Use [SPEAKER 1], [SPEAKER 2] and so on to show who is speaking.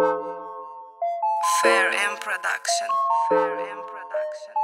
[SPEAKER 1] Fair M Production. Fair M Production.